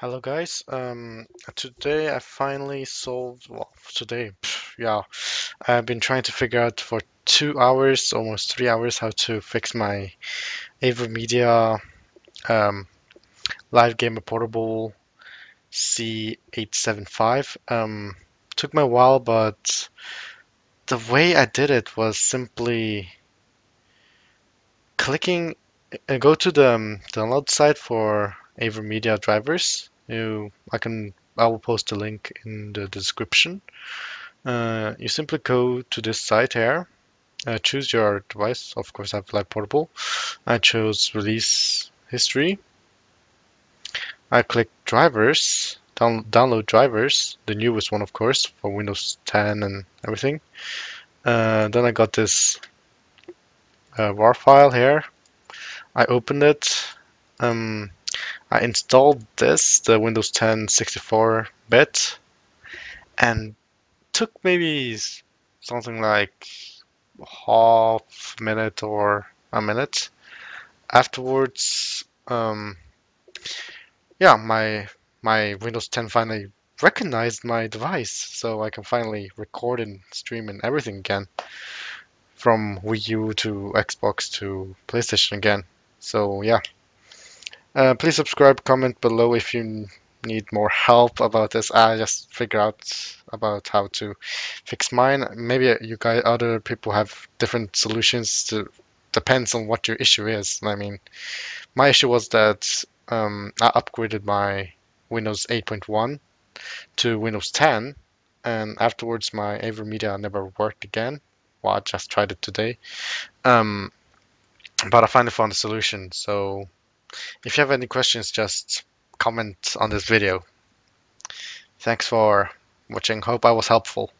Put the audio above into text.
Hello guys, um, today I finally solved, well, today, pff, yeah, I've been trying to figure out for two hours, almost three hours, how to fix my AverMedia um, Live Gamer Portable C875. Um, took me a while, but the way I did it was simply clicking, uh, go to the um, download site for AverMedia drivers. You, I can, I will post a link in the description. Uh, you simply go to this site here, uh, choose your device. Of course, I have Live Portable. I chose release history. I click drivers, down, download drivers, the newest one, of course, for Windows 10 and everything. Uh, then I got this uh, WAR file here. I opened it. Um, I installed this, the Windows 10 64-bit, and took maybe something like half minute or a minute. Afterwards, um, yeah, my my Windows 10 finally recognized my device, so I can finally record and stream and everything again, from Wii U to Xbox to PlayStation again. So yeah. Uh, please subscribe, comment below if you need more help about this. I just figure out about how to fix mine. Maybe you guys, other people have different solutions. To depends on what your issue is. I mean, my issue was that um, I upgraded my Windows 8.1 to Windows 10, and afterwards my AverMedia never worked again. Well, I just tried it today. Um, but I finally found a solution. So if you have any questions, just comment on this video. Thanks for watching. Hope I was helpful.